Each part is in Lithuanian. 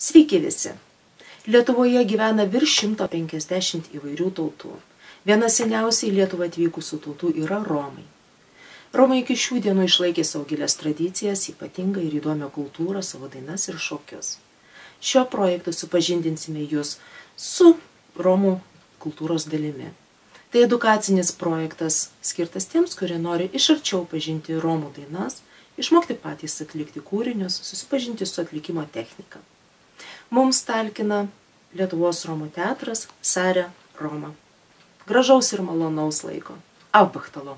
Sveiki visi. Lietuvoje gyvena virš 150 įvairių tautų. Viena seniausiai Lietuvą atvykusių tautų yra Romai. Romai iki šių dienų išlaikė savo gilias tradicijas, ypatingą ir įdomią kultūrą, savo dainas ir šokius. Šio projektu supažindinsime jūs su Romų kultūros dalimi. Tai edukacinis projektas skirtas tiems, kurie nori iš arčiau pažinti Romų dainas, išmokti patys atlikti kūrinius, susipažinti su atlikimo technika. Mums talkina Lietuvos Romų teatras Sarė Roma. Gražaus ir malonaus laiko. Aupachtalo.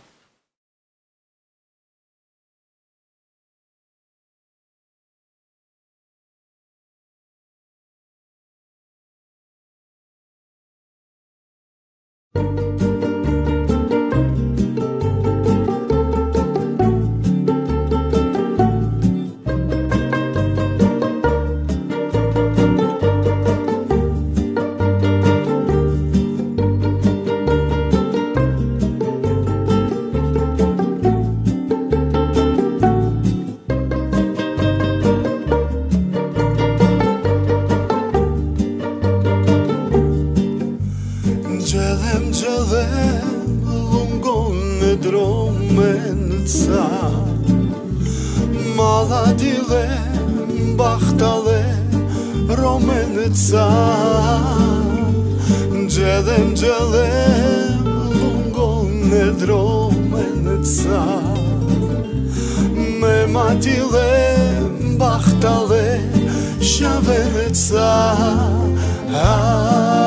მართალე ბახტალე რომელცა ჯედენ ჯელე ლუნგონე დრომენცა მე მათილე ბახტალე შავენცა აა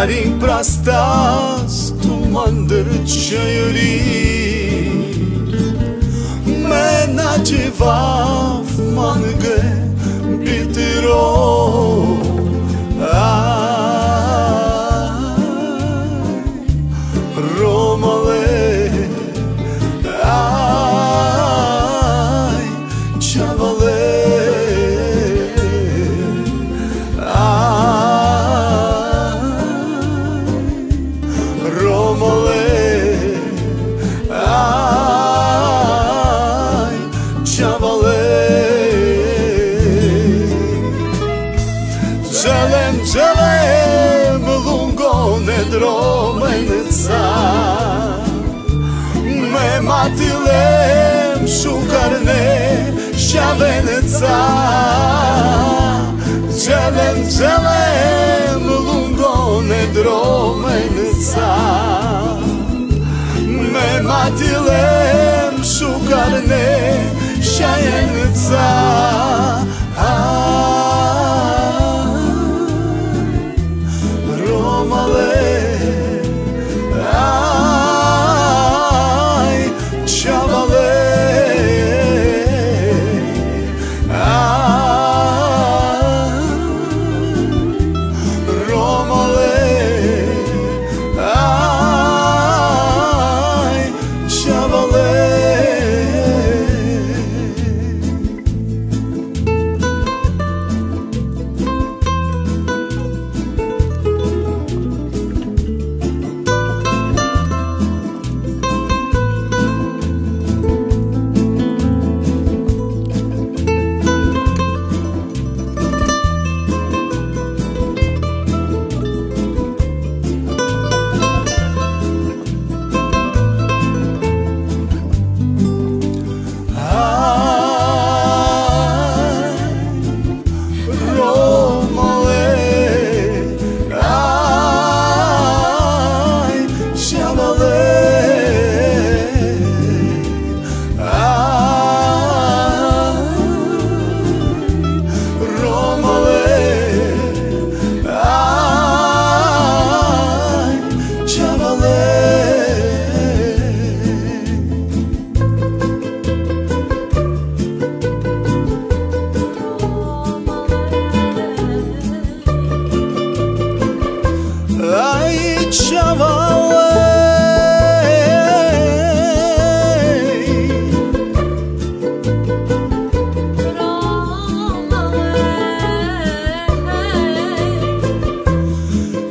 Парень простас, тумандыр чайри Мена чевав манге битеро Ай серця, нема тілем шукарне щаяниця.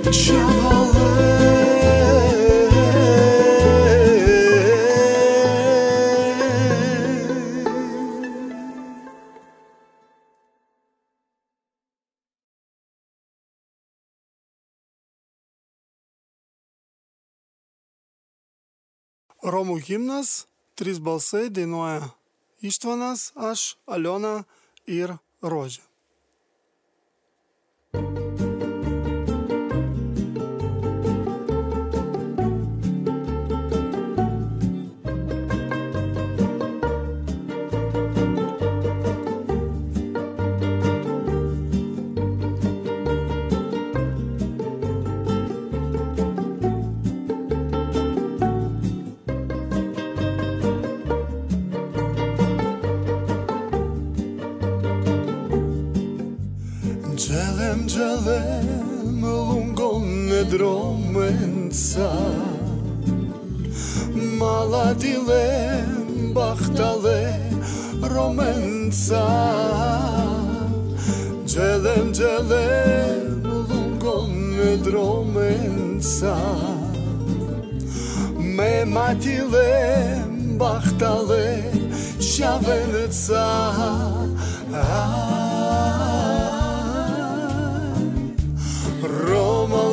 Romų gimnas, trys balsai dainuoja Ištvanas, aš, Aliona ir Rožė. thank you Medromenza, Maladile, bahtale, romența Gelem, gelem, lungon medromenza, Me matile, bahtale, șavența ah. Roma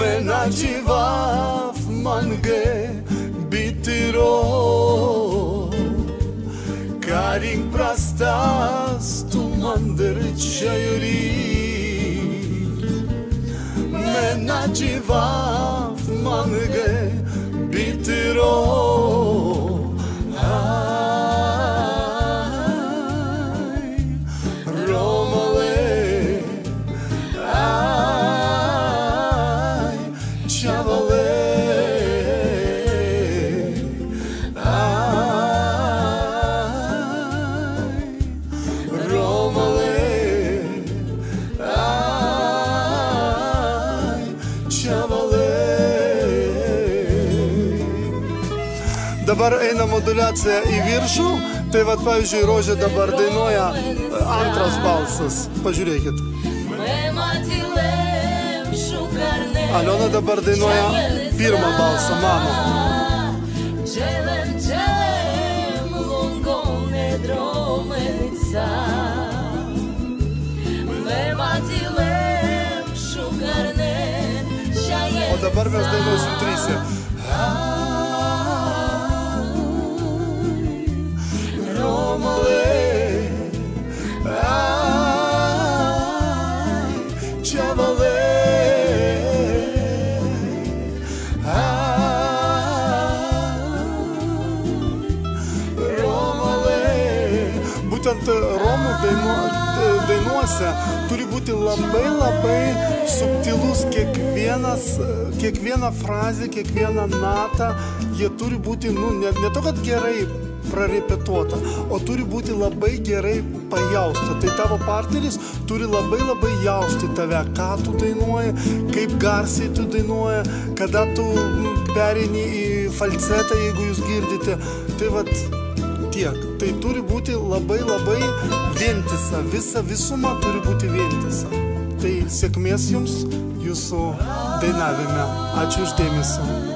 menacivaf mange bitiro Karin prastas tu mandır çayuri Menacivaf mange bitiro Dabar eina modulacija į viršų, tai vad pavyzdžiui, Rožė dabar dainuoja e, antras balsas. Pažiūrėkit. Aliona dabar dainuoja pirmą balsą, mano. O dabar mes dainuosim trysia. Ai, Chavale Ai, Romale. Būtent Romų dainu, dainuose turi būti labai labai subtilus kiekvienas, kiekviena frazė, kiekviena nata, jie turi būti, nu, ne, ne to, kad gerai prarepetuota, o turi būti labai gerai pajausta. Tai tavo partneris turi labai labai jausti tave, ką tu dainuoji, kaip garsiai tu dainuoji, kada tu mm, pereini į falcetą, jeigu jūs girdite. Tai vad tiek. Tai turi būti labai labai vientisa, visa visuma turi būti vientisa. Tai sėkmės jums jūsų dainavime. Ačiū uždėmesi.